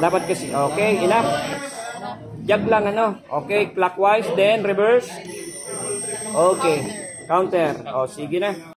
Dapat kasi, okay, enough. Jag lang ano. Okay, clockwise, then reverse. Okay, counter. O, sige na.